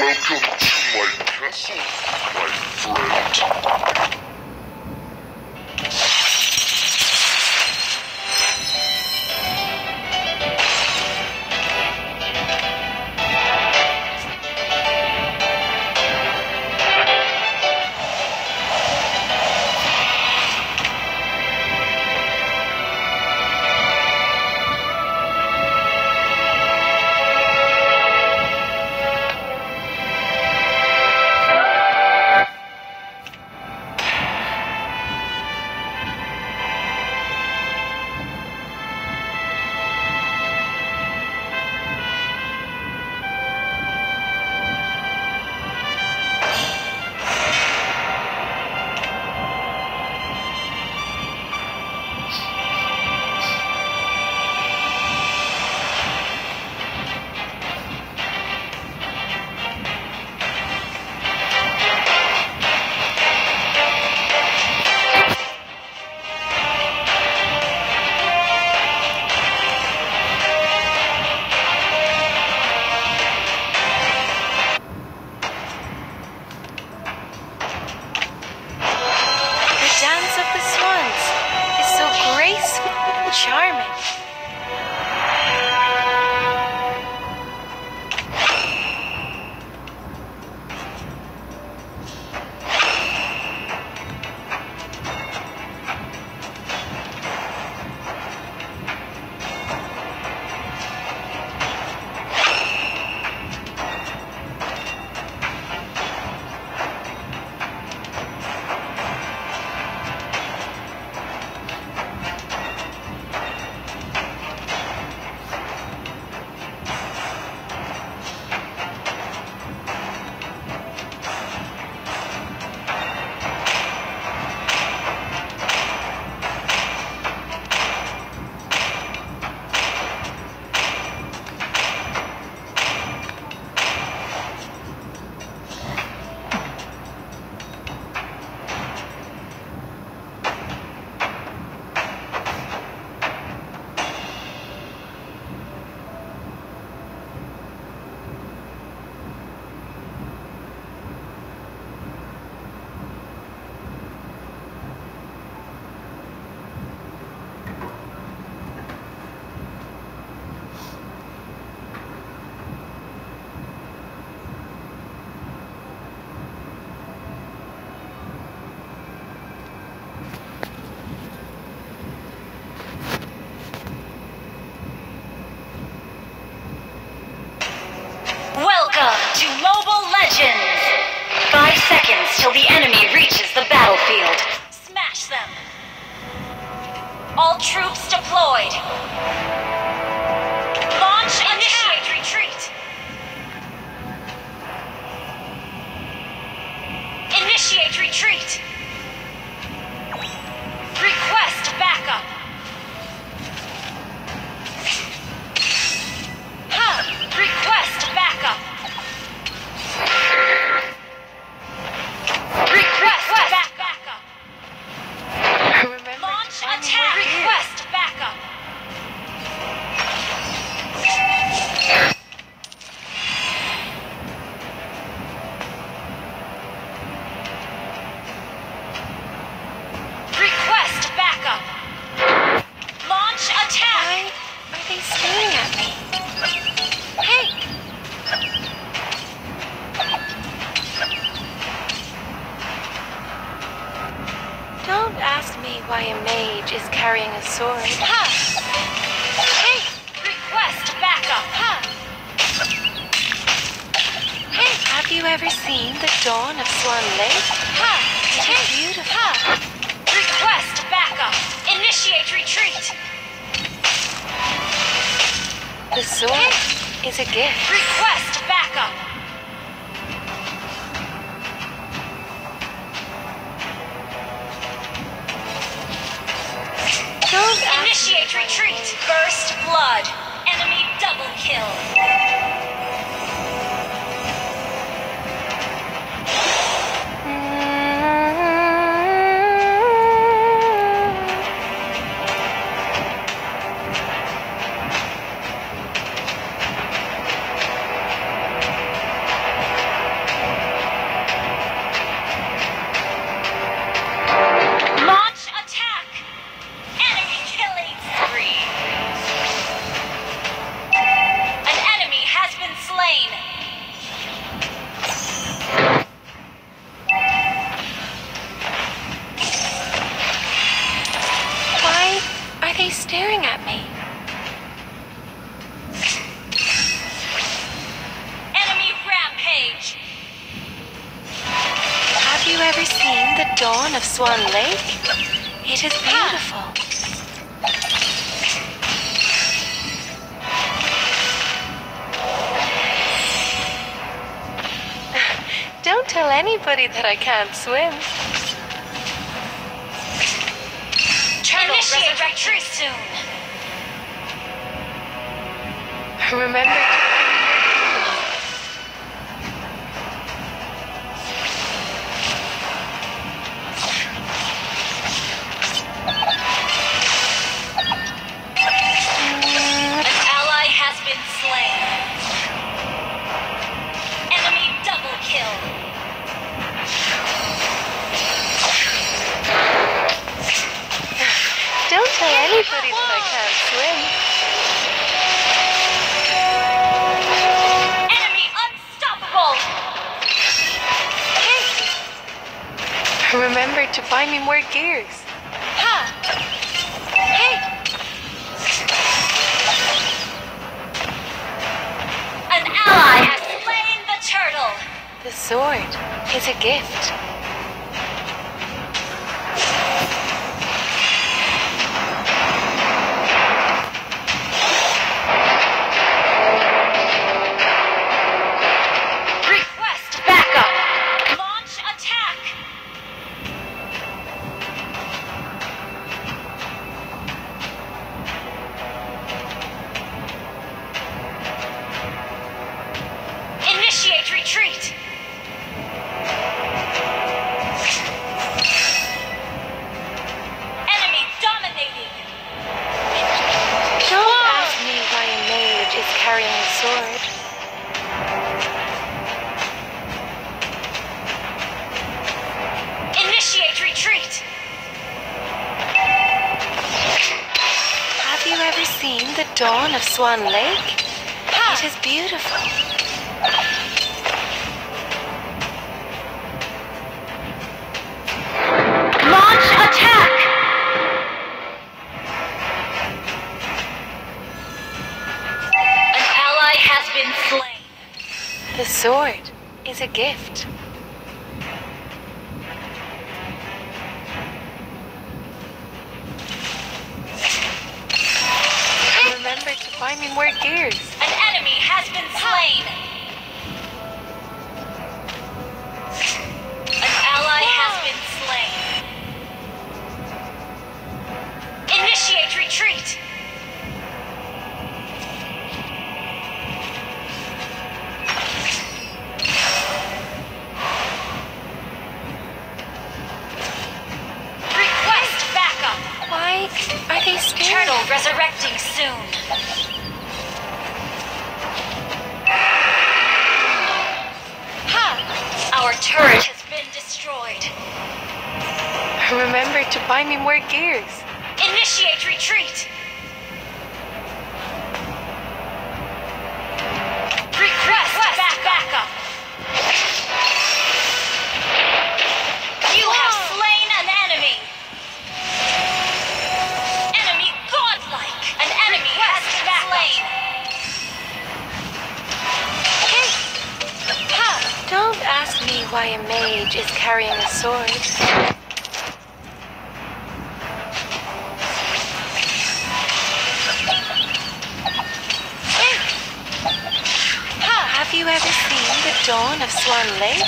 Welcome to my castle, my friend. Seconds till the enemy reaches the battlefield. Smash them! All troops deployed! Launch initiate retreat! Initiate retreat! Request backup! Ha! Request backup! You ever seen the dawn of Swan Lake? Ha! It is beautiful. Ha! Request backup! Initiate retreat! The sword is a gift. Request backup! Don't Initiate retreat! First blood! Enemy double kill! Of Swan Lake? It is beautiful. Don't tell anybody that I can't swim. Turtle Initiate retreat soon. Remember sword is a gift. Swan Lake? It is beautiful. Launch attack. An ally has been slain. The sword is a gift. To buy me more gears. An enemy has been slain. An ally has been slain. Initiate retreat. Carrying a sword. Ha! Have you ever seen the dawn of Swan Lake?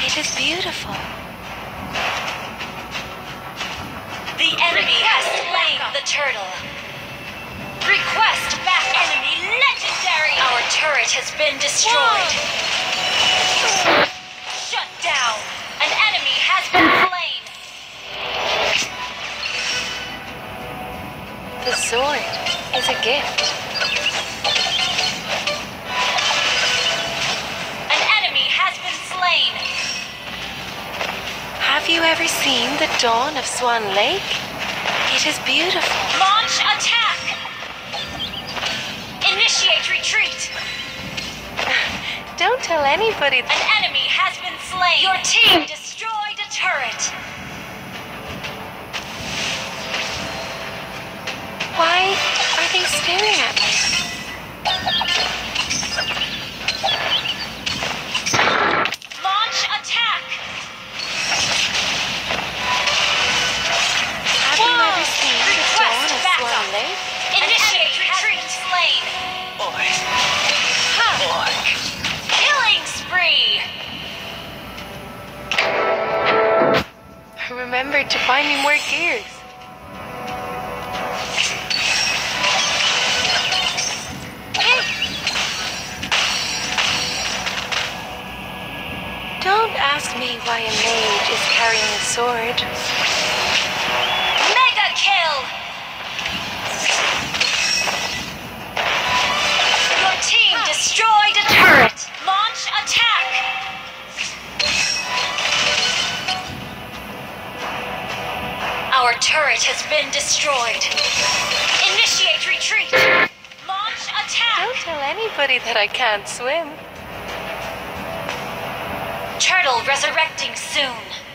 It is beautiful. The enemy has slain the turtle. Request back enemy legendary. Our turret has been destroyed. Shut The sword is a gift. An enemy has been slain. Have you ever seen the dawn of Swan Lake? It is beautiful. Launch attack. Initiate retreat. Don't tell anybody An enemy has been slain. Your team destroyed a turret. Why are they staring at me? Launch attack! Have Whoa. you ever seen the dawn of Swan Lake? Initiate retreat slain. Boy. Huh. Boy. Killing spree! Remember to find me more gears. Sword. Mega kill! Your team destroyed a turret. Launch attack. Our turret has been destroyed. Initiate retreat. Launch attack. Don't tell anybody that I can't swim. Turtle resurrecting soon.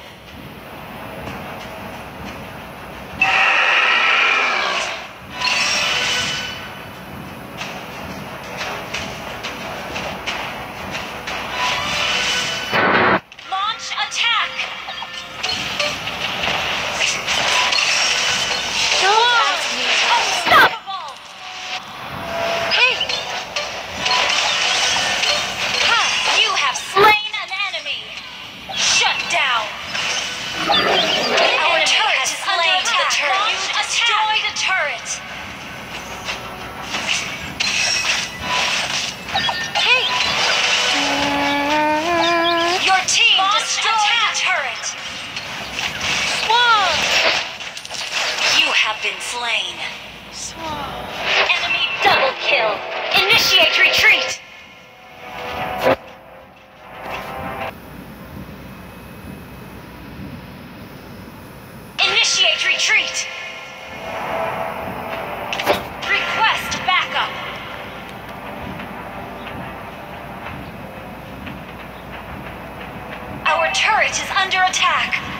Under attack.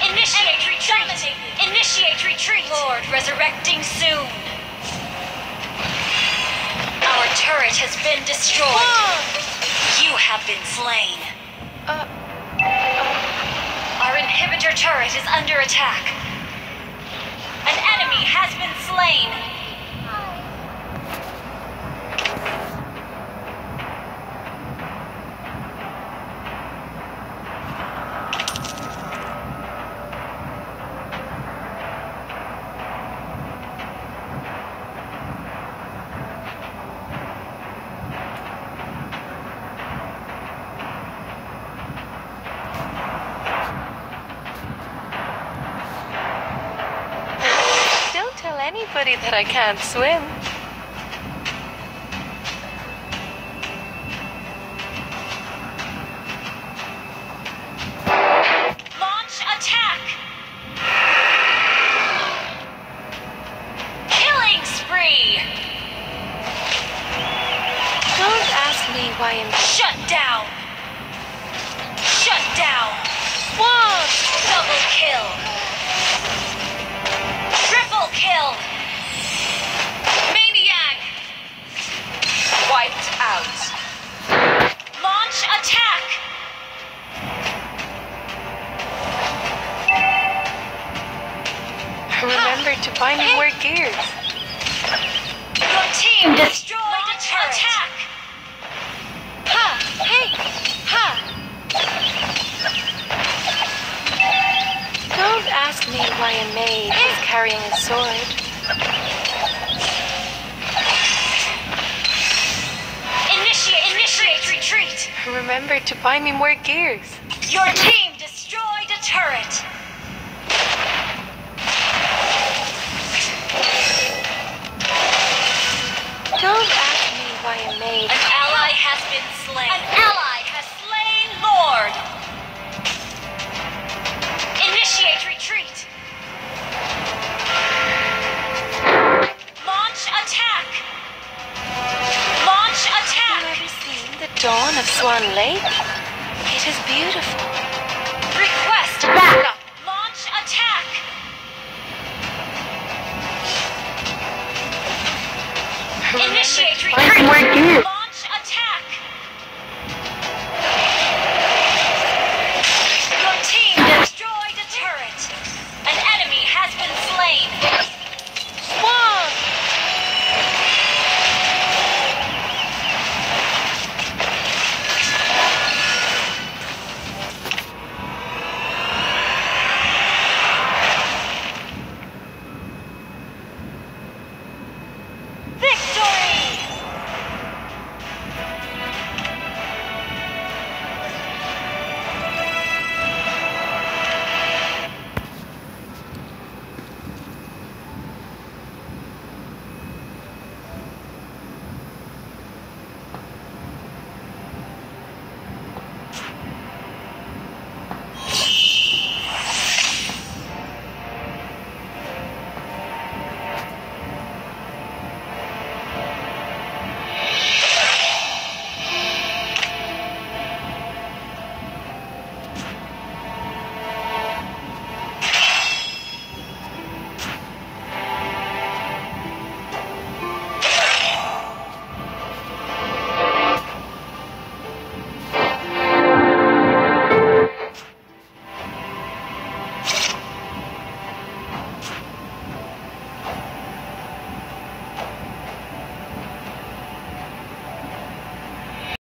Initiate retreat. Initiate retreat. Lord resurrecting soon. Our turret has been destroyed. You have been slain. Uh, Our inhibitor turret is under attack. An enemy has been slain. don't that I can't swim. Launch attack. Killing spree. Don't ask me why I'm Shut down. Shut down. Swan! Double kill. Triple kill. Wiped out. Launch attack. Remember to buy me more gears. Your team destroyed a turret. Attack. Ha! Hey! Ha! Don't ask me why a maid is carrying a sword. Remembered to buy me more gears. Your team destroyed a turret. Don't ask me why I made An ally has been slain. Dawn of Swan Lake? It is beautiful. Request backup. Launch attack. Initiate retreat. Launch attack.